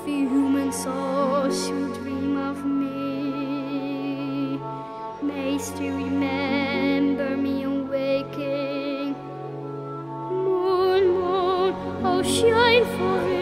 If human soul should dream of me, may still remember me awaking. Moon, moon, oh shine for me.